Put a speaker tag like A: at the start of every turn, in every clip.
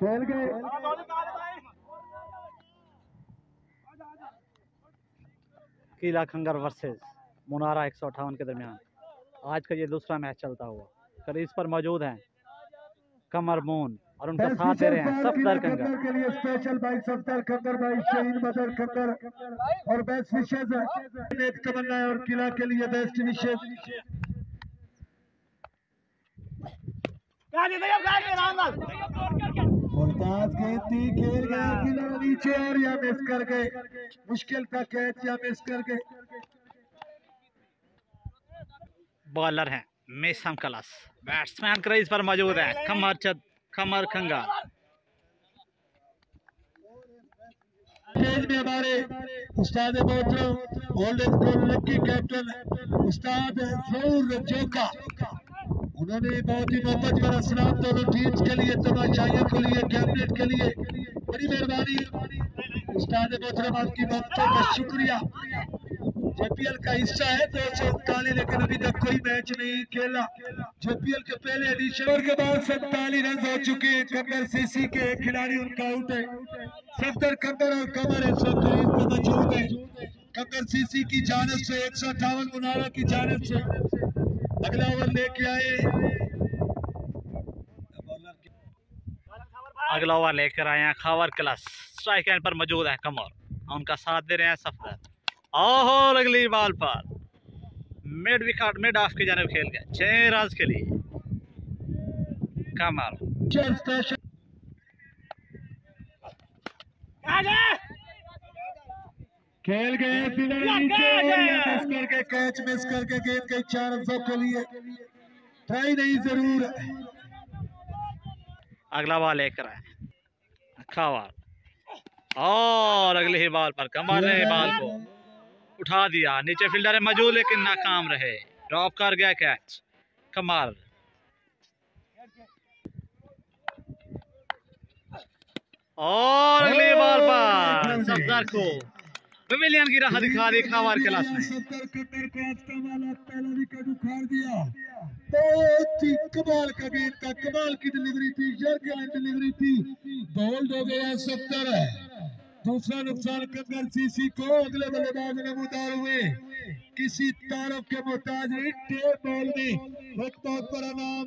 A: खेल गए।
B: किला खंगर वर्सेस मुनारा एक सौ अठावन के दरमियान। आज का ये दूसरा मैच चलता हुआ। क्रीज पर मौजूद हैं कमर मून और उनका साथ दे रहे हैं सफदर कंगर
A: के लिए स्पेशल भाई सफदर खंगर भाई शहीद बदर खंगर। और बेस्ट विशेष तमन्ना है और किला के लिए बेस्ट विशेष मुमताज़ गेंद थी खेल गया किला नीचे और या मिस कर गए। मुश्किल था कैच या मिस कर गए।
B: बॉलर हैं मेसम कलस। बैट्समैन क्रीज पर मौजूद है। कमर चद कमर खंगा
A: में हमारे उस्ताद मोहतरम ओल्ड स्कूल लक्की कैप्टन उस्ताद जोका उन्होंने बहुत ही मोहब्बत भरा सलाम दोनों टीम्स के लिए तमाशाइयों के लिए कैबिनेट के लिए बड़ी मेहरबानी। उस्ताद मोहतरम आपकी बातों का शुक्रिया। जेपीएल का हिस्सा है दो सौ उनतालीस लेकिन अभी तक कोई मैच नहीं खेला। जेपीएल के पहले एडिशन के बाद सैतालीस रन हो चुके हैं। कमर सीसी के खिलाड़ी उनका आउट है। सफदर कमर और कमर इस वक्त क्रीज पे मौजूद है। कमर सीसी की जानब से एक सौ अठावन मुनारा की जानब से अगला ओवर लेके आए।
B: अगला ओवर लेकर आए हैं खावर क्लास। स्ट्राइक एंड पर मौजूद है कमर। उनका साथ दे रहे हैं सफदर। ओहो अगली बॉल पर। मिड विकेट मिड ऑफ़ की जानब खेल गए। छह रन के लिए। कमर
A: स्पेशल खेल गए फिलर नीचे मिस करके कैच मिस करके गेंद के चार रनों के लिए। ट्राई नहीं ज़रूर।
B: अगला बॉल लेकर आए। खावर और अगली ही बॉल पर कमर ने बॉल को उठा दिया। नीचे फील्डर है मौजूद लेकिन नाकाम रहे। ड्रॉप कर गया कैच कमाल। और अगले बॉल पर सफदर को पवेलियन की राह दिखा दी खावर क्लास ने
A: सत्तर कतर को आज कमाल पहला विकेट उखाड़ दिया। बहुत ही कमाल का गेंद का कमाल की डिलीवरी थी जरगल डिलीवरी थी। बोल्ड हो गया सत्तर। दूसरा नुकसान कंगल सीसी को अगले बल्लेबाज नमूदार हुए। किसी तारफ के मोहताज नहीं टेप बॉल में एक बहुत बड़ा नाम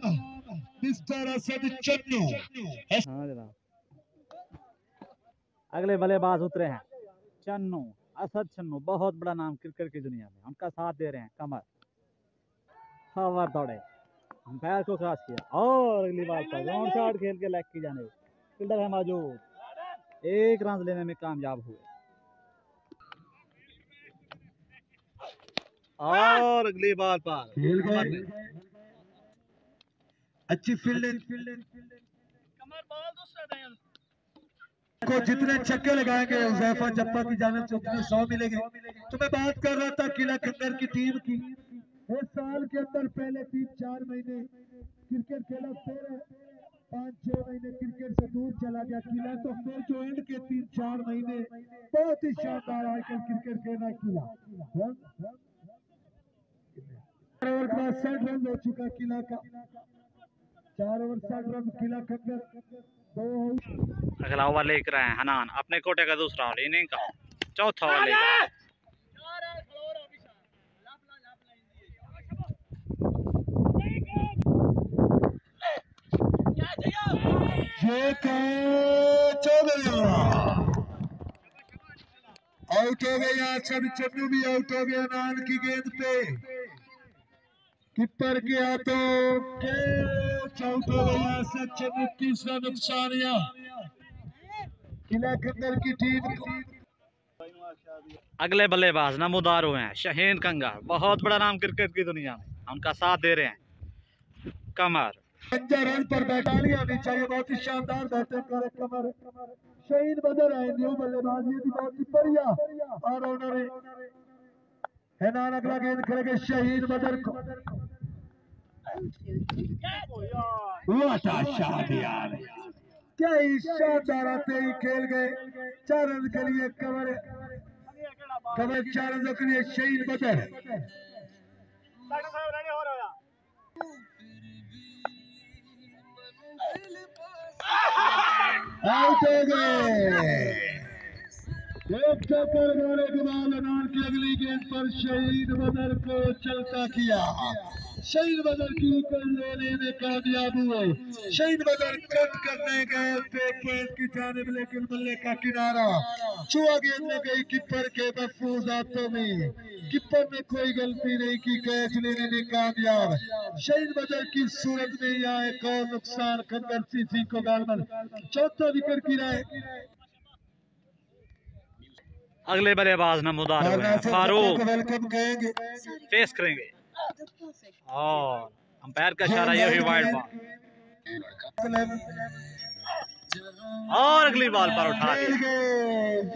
A: मिस्टर असद चन्नू।
B: हाँ जनाब। अगले बल्लेबाज उतरे हैं चन्नू। असद चन्नू बहुत बड़ा नाम क्रिकेट की दुनिया में। उनका साथ दे रहे हैं कमर। खबर दौड़े। अंपायर को क्रॉस किया। और अगली बार पर राउंड शॉट खेल के लेग की जाने। फील्डर है मौजूद। एक रन लेने में कामयाब हुए। और अगली बार पर
A: खेल गए अच्छी फील्डिंग। को जितने छक्के लगाएँगे हुजैफा जप्पा की जानब से उतने सौ मिलेंगे। तो मैं बात कर रहा था किला खंडर की टीम की। इस साल के अंदर पहले तीन, चार महीने क्रिकेट खेला, फिर पाँच, छह महीने क्रिकेट से दूर चला गया किला। तो फिर जो एंड के तीन, चार महीने बहुत ही शानदार आजकल क्रिकेट खेलना किला। चार ओवर के साठ रन हो चुका किला का। चार ओवर, साठ रन किला खंडर।
B: अगला ओवर लेकर आए हैं हनान अपने कोटे का दूसरा ओवर इनिंग का चौथा ओवर लेकर हैं।
A: हो आउट हो गया सब चन्नू भी आउट हो गया नान की गेंद पे कीपर के हाथों हो तीसरा नुकसान किला की टीम
B: अगले बल्लेबाज नमोदार हुए हैं शहीन कंगा। बहुत बड़ा नाम क्रिकेट की दुनिया में। उनका साथ दे रहे हैं। कमर।
A: रन पर बैटालियाँ भी चाहिए बहुत ही शानदार बैटिंग करे कमर। शहीद बदर है न्यू बल्लेबाज ये भी बहुत ही बढ़िया। और उन्होंने हैनान अगला गेंद करेंगे शहीद बदर को। What a यार क्या शानदार ही खेल गए चार रन के लिए कमर कमर चार रनों के लिए शहीद बदर आउट हो गए। एक चक्कर मारे के बाद की अगली गेंद पर शहीद बदर को चलता किया। शहीद बदर की विकेट लेने में कामयाब हुए। शहीद बदर कट करने गए की जानब, लेकिन बल्ले का किनारा। चुआ गेंद में गई किपर के महफूज हाथों में। किपर ने कोई गलती नहीं की, कैच लेने में कामयाब। शहीद बदर की सूरत में यहाँ एक और नुकसान, खंडर सिंह को गालमन चौथा विकेट गिराए
B: अगले बल्लेबाज नमोदार हुए हैं फारूक। फेस करेंगे। और अंपायर का इशारा ये हुई वाइड बॉल और अगली बॉल पर उठा दिया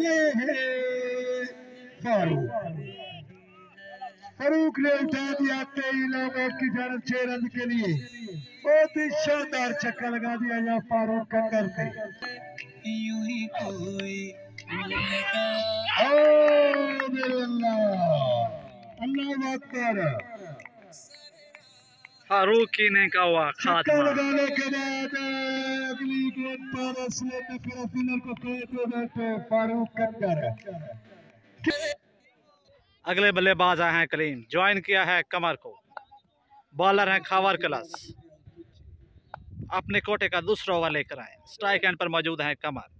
A: ये फारूक। फारूक ने उठा दिया तेईस लोगों की जानब छह रन के लिए। बहुत ही शानदार छक्का लगा दिया यहाँ फारूक कंगर ने
B: फारूक ने का हुआ खात्मा
A: लगाने के बाद अगली गेंद पर फिर को फारूक कंगर
B: अगले बल्लेबाज आए हैं कलीम ज्वाइन किया है कमर को। बॉलर हैं खावर क्लास। अपने कोटे का दूसरा ओवर लेकर आए। स्ट्राइक एंड पर मौजूद हैं कमर।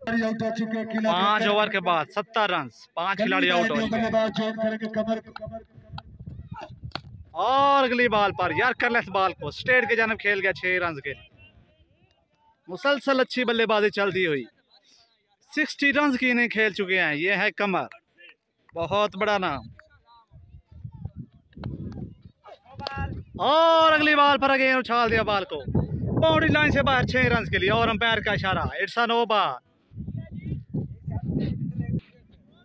B: पाँच ओवर के बाद सत्तर रन पाँच खिलाड़ी आउट हो और अगली बॉल पर यार करलेस बॉल को स्टेट के जानब खेल गया छह रन के। मुसलसल अच्छी बल्लेबाजी चलती हुई। सिक्सटी रन की इन्हें खेल चुके हैं ये है कमर। बहुत बड़ा नाम। और अगली बॉल पर अगेन उछाल दिया बॉल को। बाउंड्री लाइन से बाहर छह रन के लिए और अंपायर का इशारा इट्स अन ओवर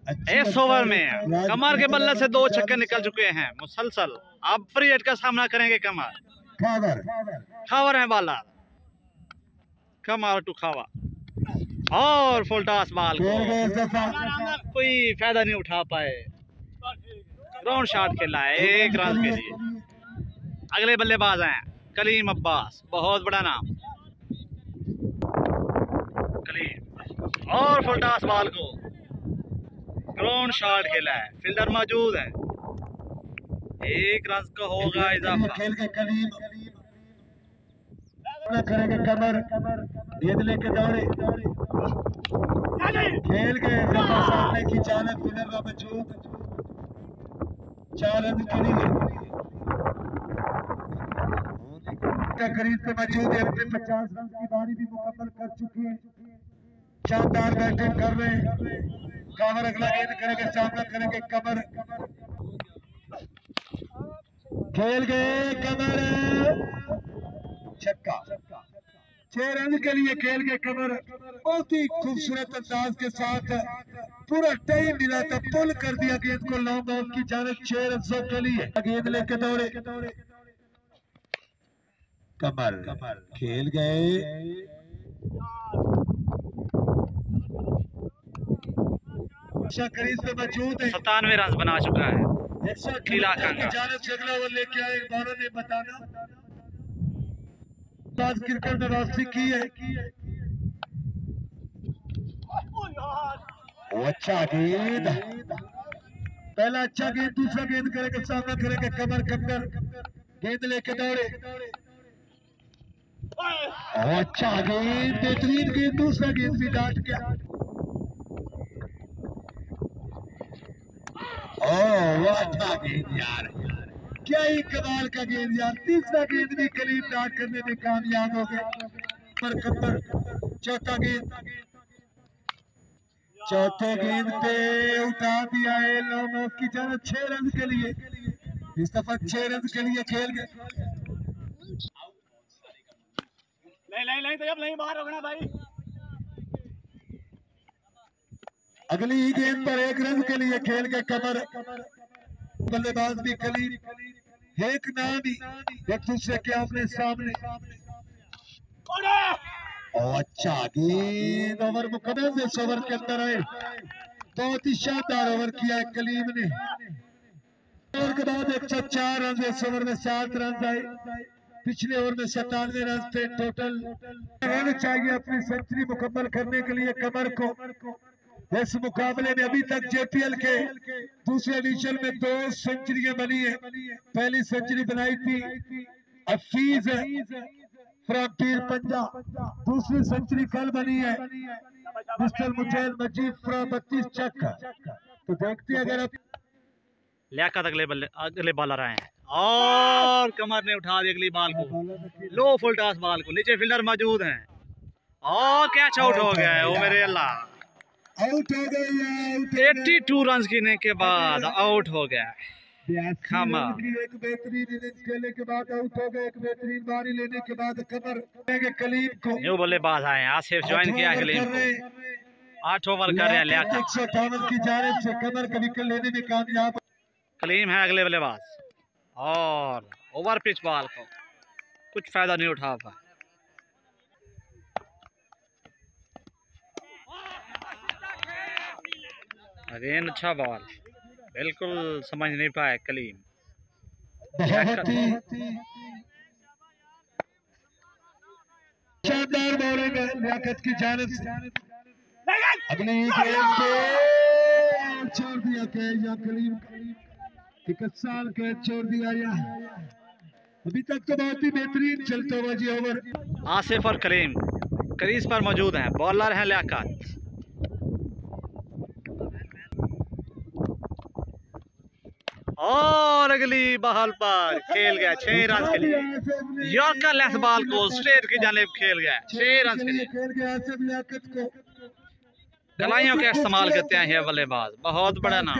B: इस ओवर में। कमर के बल्ले से दो छक्के निकल चुके हैं। मुसलसल। अब फ्री हिट का सामना करेंगे कमर।
A: खावर।
B: खावर है बाला। कमर टू खावा। और फुल टॉस बॉल को। कोई फ़ायदा नहीं उठा पाए। ग्राउंड शॉट खेला है एक रन के लिए। अगले बल्लेबाज हैं कलीम अब्बास। बहुत बड़ा नाम। कलीम। और फुल टॉस बॉल को। ग्राउंड शॉट खेला है फील्डर मौजूद है। एक रन का होगा इजाफा।
A: खेल के करीब। करेंगे कमर खेल के सामने की मौजूद चार रन के लिए करीब पे मौजूद है अपने पचास रन की बारी भी मुकम्मल कर चुकी है। शानदार बैटिंग कर रहे हैं। कावर अगला गेंद करेंगे, सामना करेंगे कमर। खेल गए कमर। छक्का। छह रन के लिए खेल के कमर। बहुत ही खूबसूरत अंदाज के साथ पूरा टाइम मिला था पुल कर दिया गेंद को लॉन्ग ऑफ़ की जानब छह रनों के लिए। गेंद लेके दौड़े। कमर कमर। खेल गए करीब पे मौजूद है
B: सतानवे रन बना चुका है।
A: एक सौ
B: नीला
A: की
B: कांगा।
A: जानब से अगला ओवर लेके आए बारह ने बताना। आज क्रिकेट में वापसी की है। अच्छा गेंद। पहला अच्छा गेंद दूसरा गेंद करेंगे सामना करेंगे कमर कमर गेंद लेके दौड़े। अच्छा गेंद बेहतरीन गेंद दूसरा गेंद भी डांट गया। अच्छा गेंद यार क्या ही कमाल का गेंद यार। तीसरा गेंद भी करीब डाट करने में कामयाब हो गया। पर कब्बर चौथा गेंद चौथे गेंद पे उठा दिया है लोगों की जान छह रन के लिए। इस दफ़ा छह रन के लिए खेल गए।
B: नहीं नहीं नहीं तो अब नहीं बाहर होना भाई।
A: अगली गेंद पर एक रन के लिए खेल के कमर। बल्लेबाज भी कलीम एक नाम ही एक दूसरे के आमने सामने। अच्छा गेंद ओवर मुकम्मल से इस ओवर के अंदर आए। बहुत ही शानदार ओवर किया है कलीम ने। ओवर के बाद एक सौ चार रन इस ओवर में सात रन आए। पिछले ओवर में सत्तानवे रन थे टोटल। रहना चाहिए अपनी सेंचुरी मुकम्मल करने के लिए कमर को। इस मुकाबले में अभी तक जेपीएल के दूसरे एडिशन में दो सेंचुरियाँ बनी है। पहली सेंचुरी बनाई थी अफीज फ्रॉम पीर पंजा। दूसरी सेंचुरी कल बनी है। मिस्टर मुजैल मजीद फ्रॉम बत्तीस चक। तो देखते अगर आप
B: लियाकत अगले बल्ले अगले बॉलर आए हैं। और कमर ने उठा दी अगली बॉल को। लो फुल टॉस बॉल को। नीचे फील्डर मौजूद हैं। और कैच आउट हो गया है। वो मेरे अल्लाह।
A: आउट हो गए गए
B: 82 रन गिरने के बाद आउट हो गया। खमा।
A: की एक बेहतरीन इनिंग्स खेलने के बाद आउट हो गए एक बेहतरीन बारी लेने के बाद कमर कलीम को।
B: न्यू बल्लेबाज आए आसिफ ज्वाइन किया
A: रहे।
B: इनको आठ ओवर कर रहे हैं
A: एक सौ अठावन की जानिब से कमर का विकेट लेने में कामयाब।
B: कलीम है अगले बल्लेबाज। और ओवर पिच बॉल को। कुछ फ़ायदा नहीं उठा पाए अगेन अच्छा बॉल बिल्कुल समझ नहीं पाए कलीम।
A: शानदार बॉलिंग लियाकत की जानिब से। अगली गेंद पे छोड़ दिया कैच या कलीम। साल कैच छोड़ दिया या। अभी तक तो बहुत ही बेहतरीन चलता हुआ जी ओवर
B: आसिफ और कलीम क्रीज पर मौजूद हैं बॉलर हैं लियाकत। और अगली बॉल पर खेल गया छह रन के लिए। यॉर्कर लेस बॉल को स्ट्रेट की जानिब खेल गया छह रन के लिए
A: लियाकत को।
B: गलाइयों का इस्तेमाल करते हैं बल्लेबाज बहुत बड़ा नाम।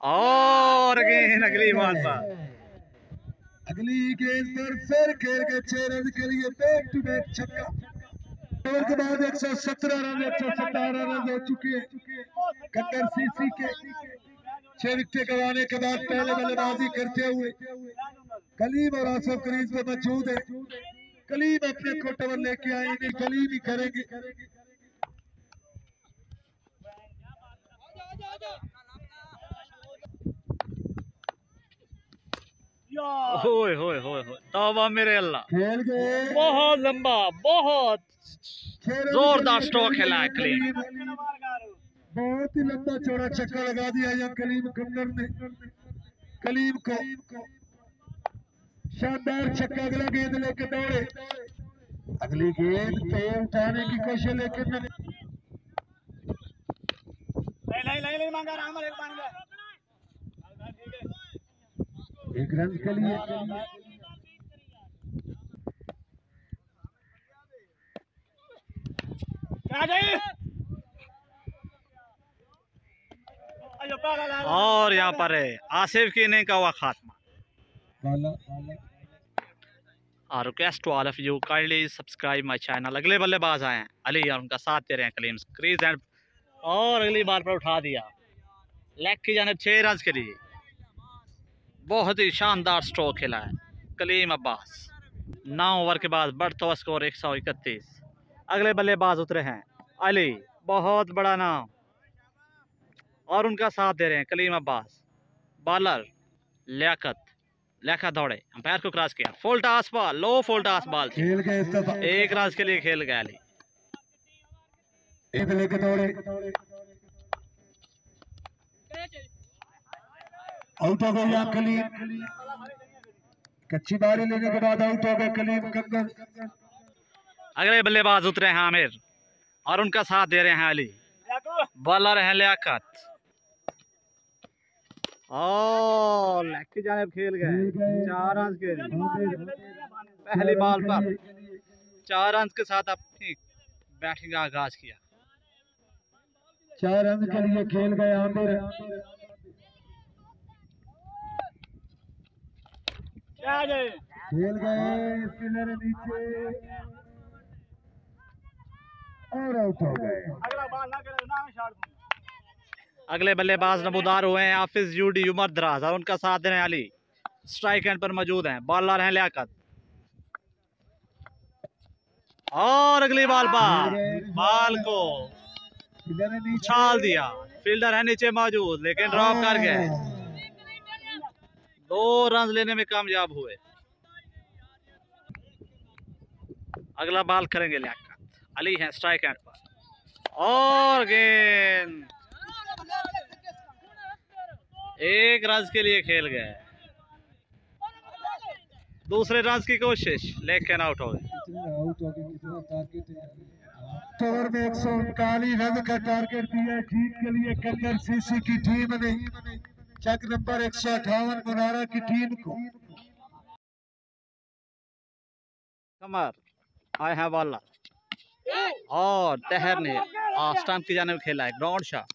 B: और अगेन अगली बॉल पर।
A: अगली गेंद पर फिर खेल के छह रन के लिए बैक टू बैक छक्का। ओवर के बाद 117 रन 117 रन हो चुके हैं। कट्टर सीसी के छह विकेट गंवाने के बाद पहले बल्लेबाजी करते हुए कलीम और आसफ क्रीज में मौजूद है। कलीम अपने को टवर लेके आएँगे कलीम ही करेंगे।
B: होए होए होए होए तौबा मेरे अल्लाह।
A: खेल गए
B: बहुत लंबा बहुत जोरदार स्ट्रोक खेला है कलीम।
A: बहुत ही लंबा चौड़ा छक्का लगा दिया यहाँ कलीम कन्नर ने। कलीम को। शानदार छक्का अगला गेंद लेके दौड़े। अगली गेंद पे उठाने की कोशिश लेकिन नहीं। एक रन के लिए।
B: और यहाँ पर है आसिफ की इनिंग का हुआ खात्मा। और request to all of you kindly subscribe my channel अगले बल्लेबाज आए हैं अली और उनका साथ दे रहे हैं कलीम क्रीज एंड और अगली बार पर उठा दिया। लेग की जानिब छः रन के लिए। बहुत ही शानदार स्ट्रोक खेला है। कलीम अब्बास। नौ ओवर के बाद बढ़ता स्कोर एक सौ इकतीस। अगले बल्लेबाज उतरे हैं। अली बहुत बड़ा नाम। और उनका साथ दे रहे हैं कलीम अब्बास। बॉलर लियाकत। लियाकत दौड़े। अंपायर को क्रॉस किया। Full toss ball low full toss ball
A: खेल गए
B: एक रन के लिए खेल गया अली।
A: लेके दौड़े। आउट हो गया कलीम कच्ची बारी लेने के बाद आउट हो गए कलीम कंगन
B: अगले बल्लेबाज उतरे हैं आमिर और उनका साथ दे रहे हैं अली। बॉलर हैं लियाकत। और लेग की जानिब खेल गए। चार रन के पहली बॉल पर। चार रन के साथ अपनी बैटिंग का आगाज़ किया।
A: चार रन के लिए खेल गए आमिर। खेल गए स्पिनर नीचे। और आउट हो गए।
B: अगले बल्लेबाज नमोदार हुए हैं हाफिज यूडी उमर दराज और उनका साथ देने अली स्ट्राइक एंड पर मौजूद हैं। बॉलर हैं लियाकत। और अगली बॉल पर। बॉल को उछाल दिया। फील्डर है नीचे मौजूद लेकिन ड्रॉप कर गए। दो रन लेने में कामयाब हुए। अगला बॉल करेंगे लियाकत। अली है स्ट्राइक एंड पर। और गेंद। एक रन के लिए खेल गए। दूसरे रन की कोशिश, लेकिन आउट हो गए
A: ओवर में एक सौ उनतालीस रन का टारगेट दिया जीत के लिए कंगर सीसी की टीम ने। चक नंबर एक सौ अठावन मुनारा की टीम को।
B: कमर आए हैं बॉलर और तहर ने स्टंप की जाने में खेला है ग्राउंड शॉट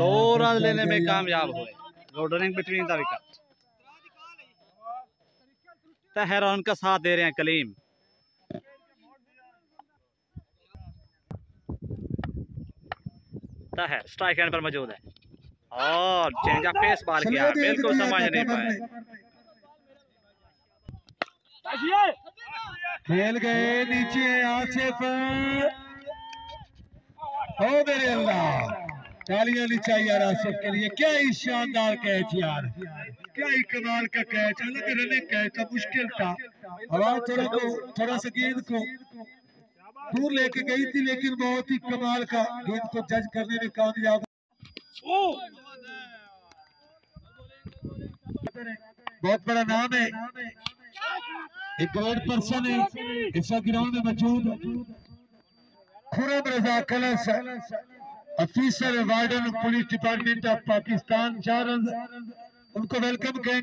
B: दो रन लेने में कामयाब हुए। रोडरिंग बिटवीन द विकेट तहर और उनका साथ दे रहे हैं कलीम। तहर स्ट्राइक एंड पर मौजूद है। और चेंज ऑफ़ पेस बॉल किया बिल्कुल समझ नहीं पाए।
A: खेल गए नीचे आसिफ। ओ मेरे अल्लाह तालियाँ चाहिए यार आसिफ के लिए। क्या ही शानदार कैच यार। क्या ही कमाल का कैच अलग रनिंग कैच था मुश्किल था। हवा थोड़ा को थोड़ा सा गेंद को दूर लेके गई थी लेकिन बहुत ही कमाल का गेंद को जज करने में कामयाब बहुत बड़ा नाम है। एक ग्रेट पर्सन है इस ग्राउंड में मौजूद। खुरम रजा कलस officer warden police department of Pakistan चार उनको वेलकम करें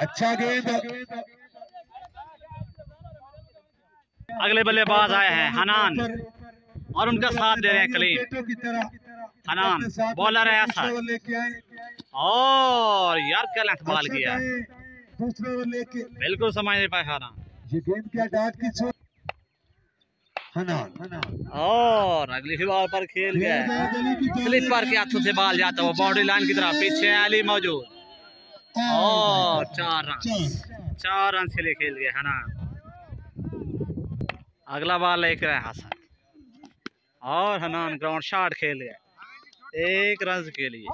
A: अच्छा गेंद।
B: अगले बल्लेबाज आए हैं, हनान। और उनका साथ दे रहे हैं कलीम। हनान बॉलर है ऐसा। और यार क्या लेंथ बॉल किया बिल्कुल समझ नहीं पाया हनान
A: ये गेंद क्या डाट की छो हनान हनान
B: और अगली ही बॉल पर खेल गया
A: गए गली की
B: हाथों से बॉल जाता हुआ बाउंड्री लाइन की तरफ़ पीछे है अली मौजूद। और चार रन।
A: चार
B: रन के लिए खेल गए हनान अगला बॉल लेकर आए हसन। और हनान ग्राउंड शॉट खेल गए एक रन के लिए।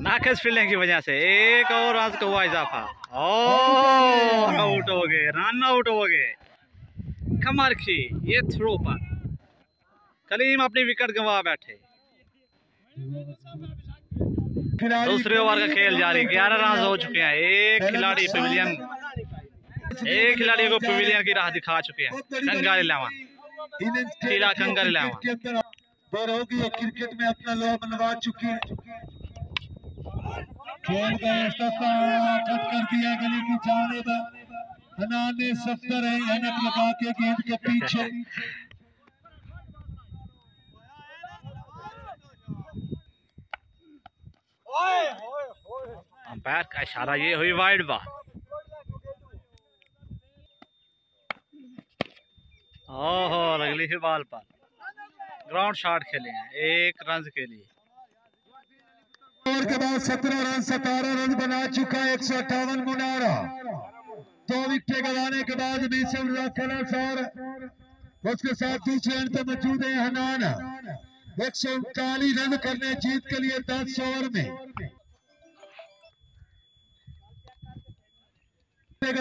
B: नाकस फील्डिंग की वजह से एक और रन का हुआ इजाफा। और आउट हो गए, रन आउट हो गए। कमर की ये थ्रो पर। कलीम अपनी विकेट गंवा बैठे। दूसरे ओवर का खेल जारी। ग्यारह रन हो चुके हैं। एक खिलाड़ी पवेलियन एक खिलाड़ी को पवेलियन की राह दिखा चुके हैं। गंगा इलेवन।
A: खेल
B: शीला
A: के क्रिकेट अंदर दौर क्रिकेट में अपना लोहा मनवा चुकी है। खेल गए सफ़ा कट कर दिया गली की जानिब। हनान ने सफ्तर है ऐनक लगा के गेंद के पीछे।
B: अंपायर का इशारा ये हुई वाइड बॉल ओहो, अगली ही बॉल पर ग्राउंड शॉट खेले हैं, एक रन के लिए।
A: के बाद सत्रह रन सतारह रन बना चुका है एक सौ अट्ठावन मुनारा। दो विकेट गंवाने के बाद और उसके साथ दूसरे एंड पे मौजूद है हनान। एक सौ उनतालीस रन करने जीत के लिए दस ओवर में।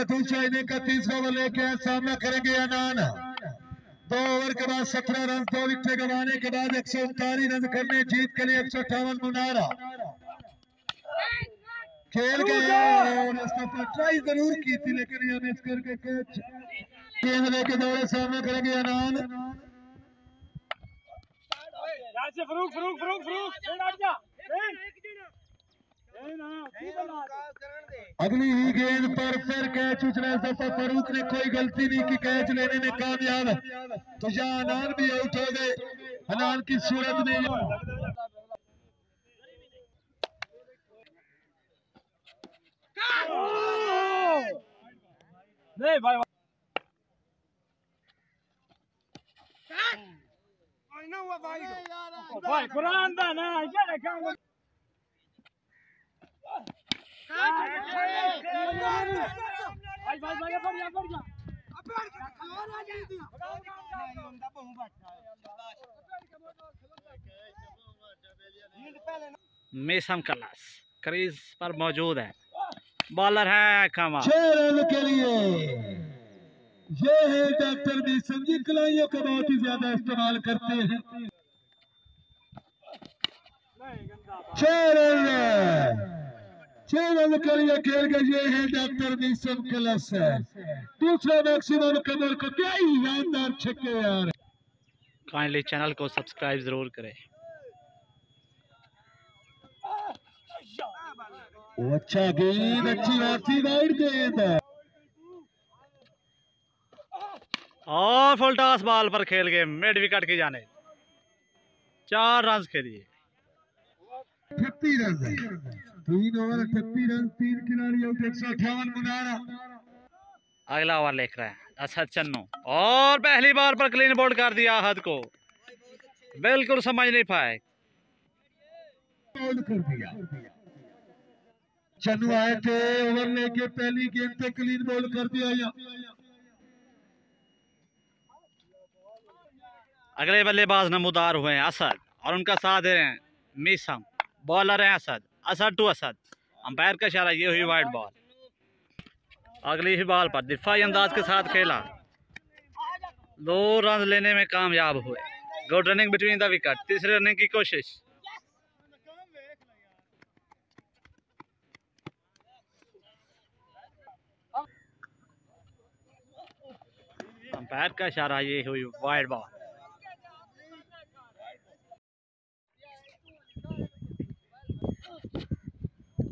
A: दूसरा इनिंग का तीसरा ओवर लेके सामना करेंगे हनान। दो ओवर के बाद सत्रह रन दो विकेट गंवाने के बाद एक सौ उनतालीस रन करने जीत के लिए एक सौ अट्ठावन मुनारा। खेल और पर ट्राई ज़रूर की थी लेकिन ये मिस करके कैच गेंद लेके दौड़े सामने करेंगे अनान।
C: फरूक फरूक फरूक फरूक
A: अगली ही गेंद पर फिर कैच उछले सफ़ा फारूक ने कोई गलती नहीं की कैच लेने में कामयाब। तो यहाँ अनान भी आउट हो गए अनान की सूरत में
C: नहीं भाई भाई कुरान दा ना ये देखा भाई भाई भाई बढ़िया बढ़िया
B: मेसम कलस, क्रीज पर मौजूद है। बॉलर है कमा
A: रन के लिए। ये है डॉक्टर भी संजीव कलाइयों का बहुत ही ज़्यादा इस्तेमाल करते हैं। छह रन रन के लिए खेल गए ये है डॉक्टर बीसम कलश दूसरा मैक्सिमम कमर को क्या ही शानदार छक्के यार
B: काइंडली चैनल को सब्सक्राइब ज़रूर करें
A: अच्छा गेंद अच्छी वापसी वाइड गेंद
B: और फुल टॉस बॉल पर खेल गए मिड विकेट की जाने चार रन के लिए
A: अठत्ती रन तीन ओवर अठत्ती रन तीन खिलाड़ी आउट एक सौ अठावन मुनारा
B: अगला ओवर लिख रहे हैं। अच्छा चन्नू। और पहली बार पर क्लीन बोल्ड कर दिया अहद को। बिल्कुल समझ नहीं पाए।
A: कर दिया। चन्नू आए थे ओवर लेके पहली गेंद पे क्लीन बोल्ड कर दिया यहाँ
B: अगले बल्लेबाज नमोदार हुए हैं असद और उनका साथ दे रहे हैं मीसम। बॉलर हैं असद। असद टू असद। अंपायर का इशारा ये हुई वाइट बॉल अगली ही बॉल पर दिफाई अंदाज के साथ खेला। दो रन लेने में कामयाब हुए। Good running between the wicket तीसरे रनिंग की कोशिश। अंपायर का इशारा ये हुई वाइड बॉल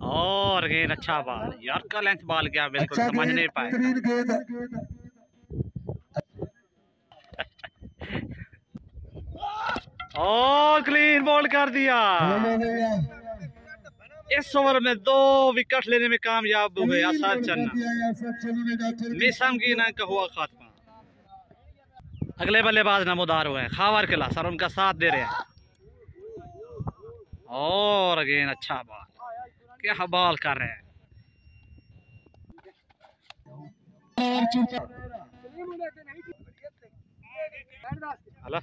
B: और गेंद अच्छा बाल यार का लेंथ बॉल क्या? बिल्कुल
A: अच्छा
B: समझ नहीं पाए और क्लीन बॉल कर दिया। इस ओवर में दो विकेट लेने में कामयाब हुए आसाद चन्ना। मिसम की ना का हुआ खात्मा। अगले बल्लेबाज नमोदार हुए हैं खावर किला सर उनका साथ दे रहे हैं। और अगेन अच्छा बॉल क्या बॉल कर रहे हैं। हेलो।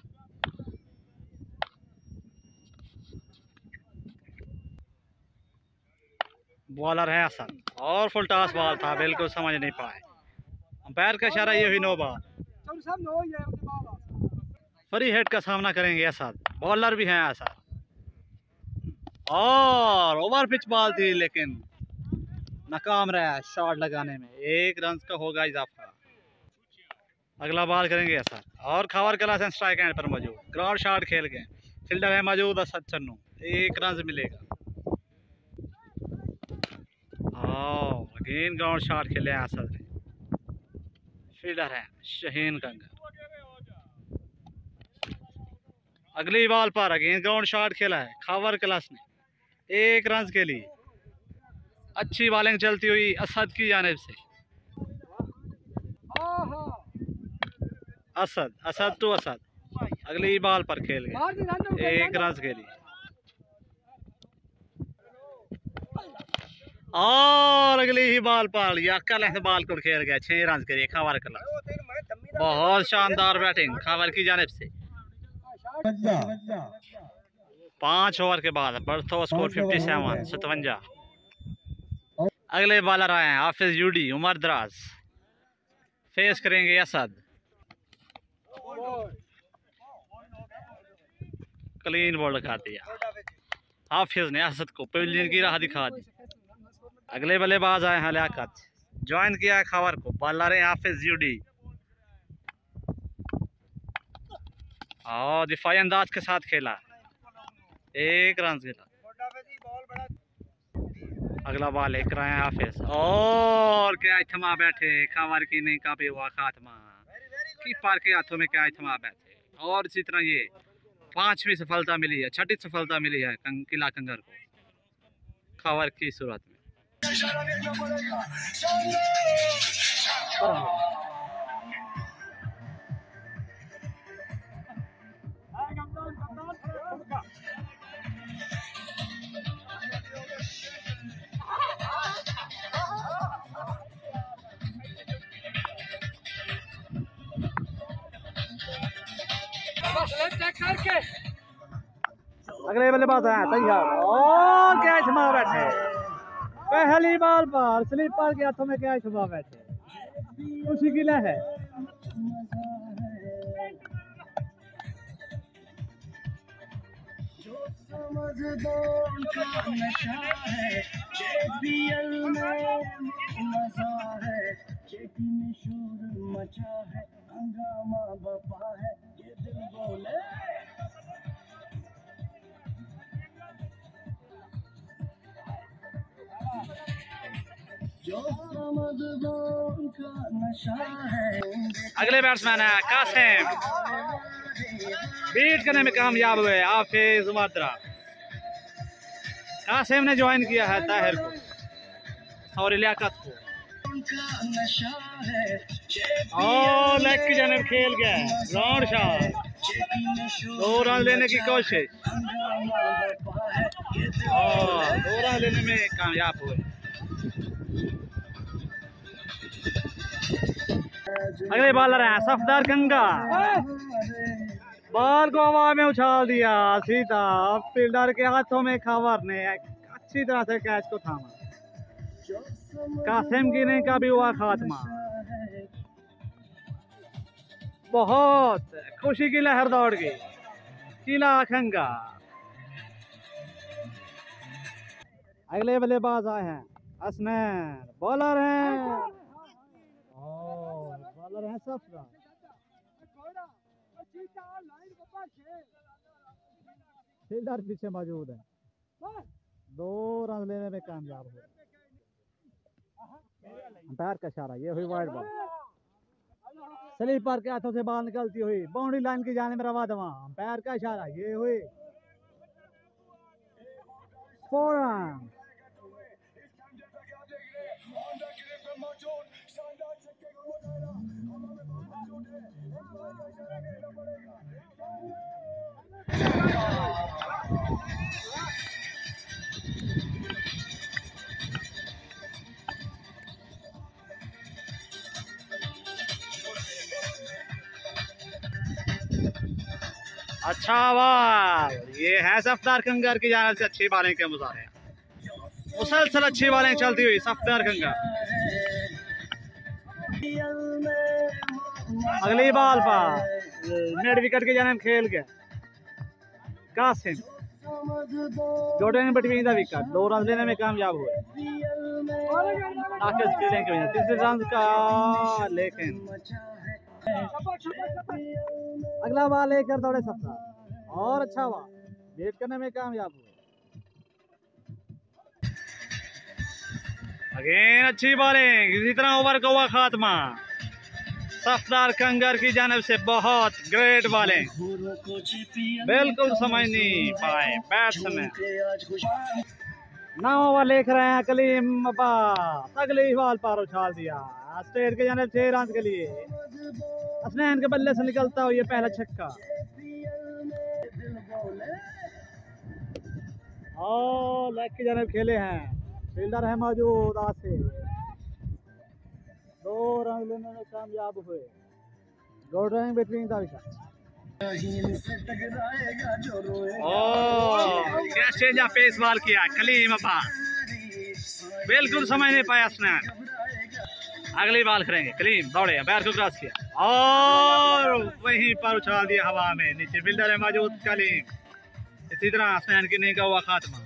B: बॉलर है असद और फुल टॉस बॉल था बिल्कुल समझ नहीं पाए। अंपायर का इशारा ये हुई नो बॉल फ्री हेड का सामना करेंगे असद बॉलर भी हैं असद और ओवर पिच बॉल थी, लेकिन नाकाम रहा शॉट लगाने में। एक रन का होगा इजाफा। अगला बॉल करेंगे असद और खबर कला से स्ट्राइक एंड पर मौजूद। ग्राउंड शॉट खेल गए। फील्डर है मौजूद असद चन्नू। एक रन मिलेगा। अगेन ग्राउंड शॉट खेले हैं असद ने। फील्डर है शहीन कंगर अगली बॉल पर अगेन ग्राउंड शॉट खेला है खावर क्लास ने एक रन के लिए। अच्छी बॉलिंग चलती हुई असद की जानिब से। असद असद टू असद। अगली बॉल पर खेल गए। एक रन के लिए। और अगली ही बॉल पर याका लेंथ बॉल को खेल गया छह रन के लिए खावर क्लास बहुत शानदार बैटिंग खावर की जानिब से। पाँच ओवर के बाद बर्थो स्कोर फिफ्टी सेवन सतवंजा। अगले बॉलर आए हैं हाफिज यूडी उमर दराज। फेस करेंगे असद। क्लीन बोल्ड कर दिया। हाफिज ने असद को पवेलियन की राह दिखा दी। अगले बल्लेबाज आए हैं लियाकत। ज्वाइन किया है खबर को। बॉलर है हाफिज यूडी। और दिफाई अंदाज के साथ खेला। एक रन खेला अगला बॉल एक रहे हैं हाफिज। और क्या इथमा बैठे खबर की नहीं काफ़ी हुआ खात्मा। कीपर के हाथों में क्या इथमा बैठे। और इसी तरह ये पांचवी सफलता मिली है छठी सफलता मिली है कंग, किला कंगर को। खबर की सूरत में। अगले बल्लेबाज हैं तैयार। और कैच मार बैठे। पहली बार पर स्लीपर के हाथों में कैच हुआ बैठे। खुशी की
D: है में मज़ा है में मचा है, हंगामा बपा है।
B: अगले बैट्समैन है, कासिम। बीट करने में कामयाब हुए, हाफिज वाद्रा। कासिम ने ज्वाइन किया है ताहिर को और लियाकत को। और लेग की जानब खेल गया राउंड शॉट दो रन लेने की कोशिश।
D: है,
B: दो रन लेने में कामयाब हुए। अगले बॉलर हैं सफदार गंगा। बॉल को हवा में उछाल दिया, सीधा फील्डर के हाथों में खबर ने। अच्छी तरह से कैच को थामा। कासिम की ने का भी हुआ खात्मा। बहुत। खुशी की लहर दौड़ गई। किला खंगा अगले बल्लेबाज आए हैं। असनैन, बॉलर हैं। बॉलर हैं फील्डर पीछे मौजूद है। दो रन लेने में कामयाब हुए अंपायर का इशारा, ये हुई वाइड बॉल स्लीपर के हाथों से बॉल निकलती हुई। बाउंड्री लाइन की जाने में रवा दवा। पैर का इशारा, ये फोर रन अच्छा बाल ये है सफदार कंगर की जानब से अच्छी बालें के मुजाहरे मुसलसल अच्छी बालें चलती हुई सफदार कंगर अगली बाल पर नेट विकेट की जानब खेल गया कासिम। जोड़ेंगे बिटवीन द विकेट दो रन लेने में कामयाब हुए। तीसरे रन का लेकिन। अगला बाल लेकर दौड़े सफरा और अच्छा हुआ वेट करने में कामयाब हुए। अगेन अच्छी बॉलिंग इसी तरह ओवर का हुआ खात्मा। सफदार कंगर की जानब से बहुत ग्रेट बॉलिंग बिल्कुल समझ नहीं पाए बैट्समैन नौ ओवर लिख रहे हैं कलीम अब्बास अगली बॉल पर उछाल दिया। स्टेट के जानब छह रन के लिए। असनैन के बल्ले से निकलता हुआ ये पहला छक्का। और लेग की जानब खेले हैं। फील्डर है मौजूद आसे दो रन लेने में कामयाब हुए। Good running between the wicket change of pace ball किया कलीम अब्बास बिल्कुल समझ नहीं पाया असनैन अगली बाल करेंगे। कलीम, दौड़े बैर को क्रॉस किया। और वहीं पर उछाल दिया हवा में। नीचे फील्डर है मौजूद, कलीम। इसी तरह, हसनैन की नहीं का हुआ खात्मा।